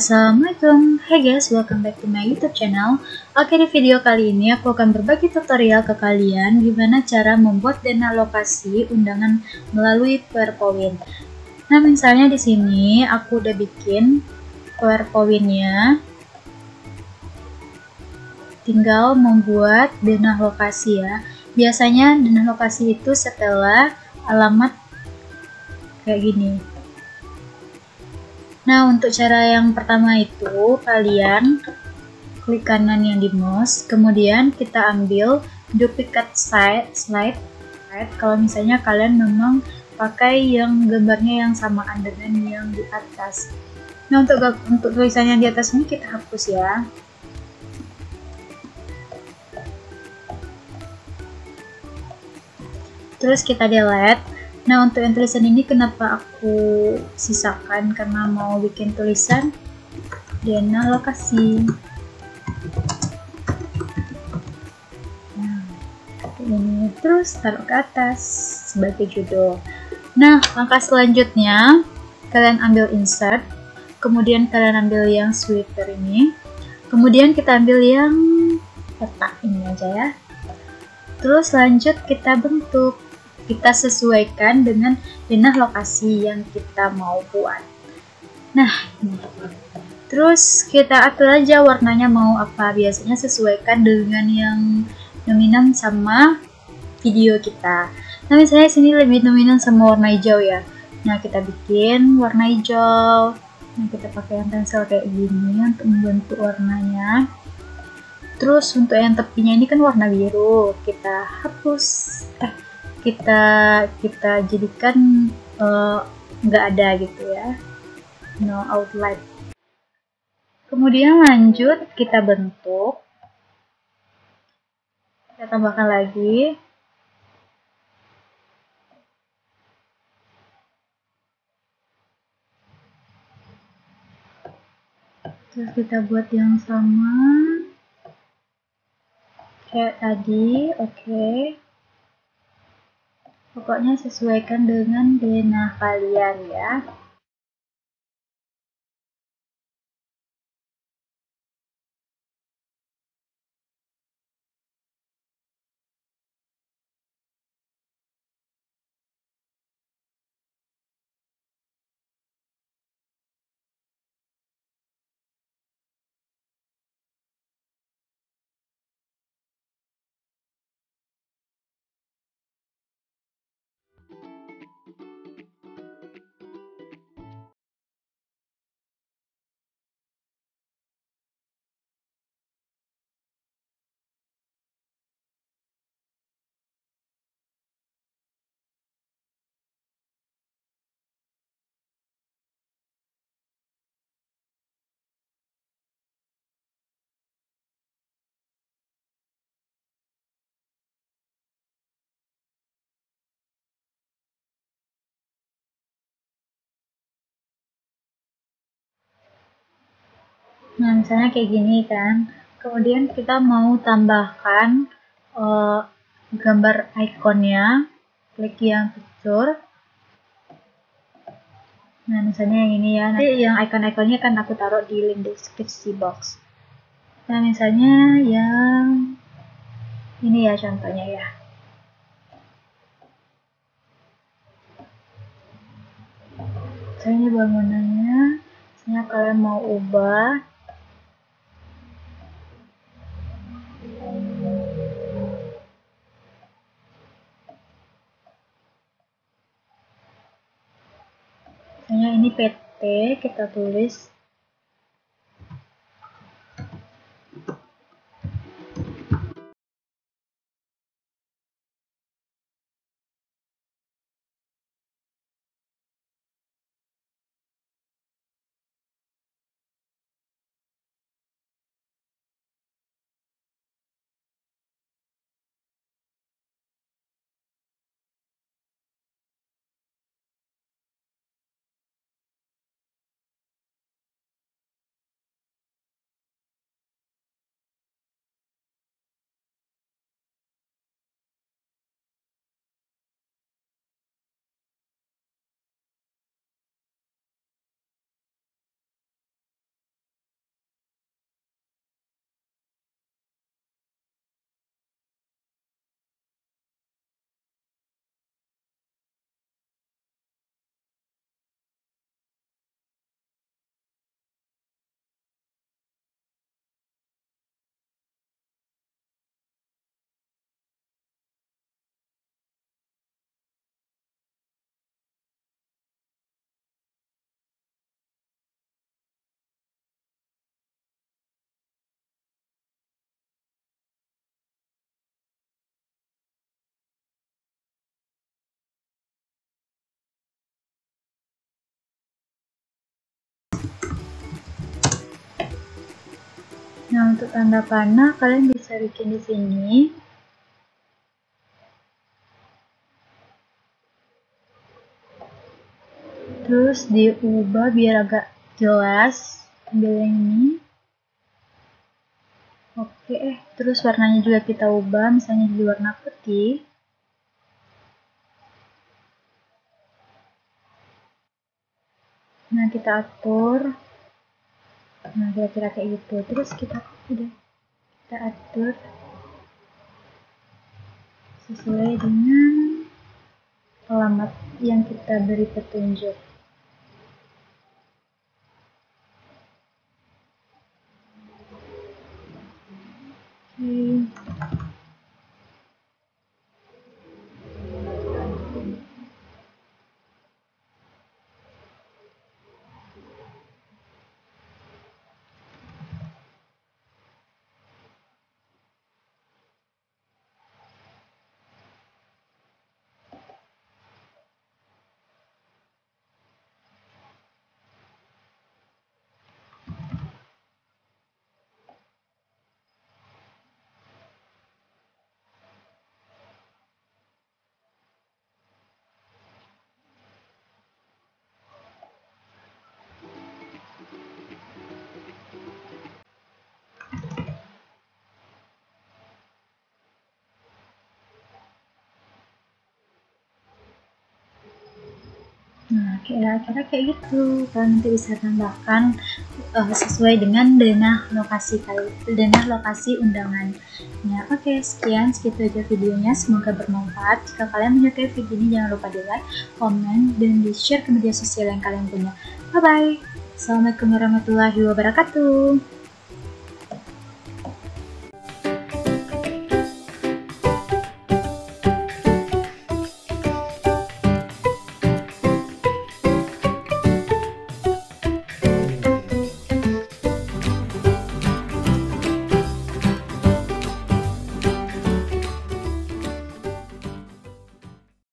Assalamualaikum, hey guys, welcome back to my YouTube channel. Oke, di video kali ini aku akan berbagi tutorial ke kalian gimana cara membuat dana lokasi undangan melalui PowerPoint. Nah, misalnya di sini aku udah bikin PowerPoint-nya. Tinggal membuat dana lokasi ya. Biasanya dana lokasi itu setelah alamat kayak gini Nah, untuk cara yang pertama itu, kalian klik kanan yang di mouse, kemudian kita ambil duplicate slide, slide. Kalau misalnya kalian memang pakai yang gambarnya yang samaan dengan yang di atas. Nah, untuk untuk tulisannya di atas ini kita hapus ya. Terus kita delete Nah untuk yang tulisan ini kenapa aku sisakan karena mau bikin tulisan Dena lokasi. Nah ini terus taruh ke atas sebagai judul. Nah langkah selanjutnya kalian ambil insert, kemudian kalian ambil yang sweeper ini, kemudian kita ambil yang peta ini aja ya. Terus lanjut kita bentuk kita sesuaikan dengan denah lokasi yang kita mau buat. Nah, terus kita atur aja warnanya mau apa. Biasanya sesuaikan dengan yang dominan sama video kita. Nah, misalnya sini lebih dominan sama warna hijau ya. Nah, kita bikin warna hijau. Nah, kita pakai yang pensil kayak gini untuk membentuk warnanya. Terus untuk yang tepinya ini kan warna biru, kita hapus. Eh, kita kita jadikan eh, nggak uh, ada gitu ya. No outline kemudian lanjut kita bentuk. Kita tambahkan lagi. Terus kita buat yang sama. Kayak tadi oke. okay. Pokoknya sesuaikan dengan denah kalian ya. Nah, misalnya kayak gini kan. Kemudian kita mau tambahkan uh, gambar ikonnya. Klik yang picture. Nah, misalnya yang ini ya. Nanti yang icon-iconnya kan aku taruh di link deskripsi box. Nah, misalnya yang ini ya contohnya ya. Misalnya bangunannya, misalnya kalian mau ubah ini PT kita tulis Nah, untuk tanda panah kalian bisa bikin di sini. Terus diubah biar agak jelas. Ambil yang ini. Oke, terus warnanya juga kita ubah, misalnya jadi warna putih. Nah, kita atur nah kira-kira kayak gitu. Terus kita udah kita atur sesuai dengan alamat yang kita beri petunjuk Nah, kira-kira kayak gitu. Kalian nanti bisa tambahkan uh, sesuai dengan denah lokasi kalian, denah lokasi undangan. Ya, oke, okay, sekian segitu aja videonya. Semoga bermanfaat. Jika kalian menyukai video ini, jangan lupa di like, komen, dan di share ke media sosial yang kalian punya. Bye bye. Assalamualaikum warahmatullahi wabarakatuh.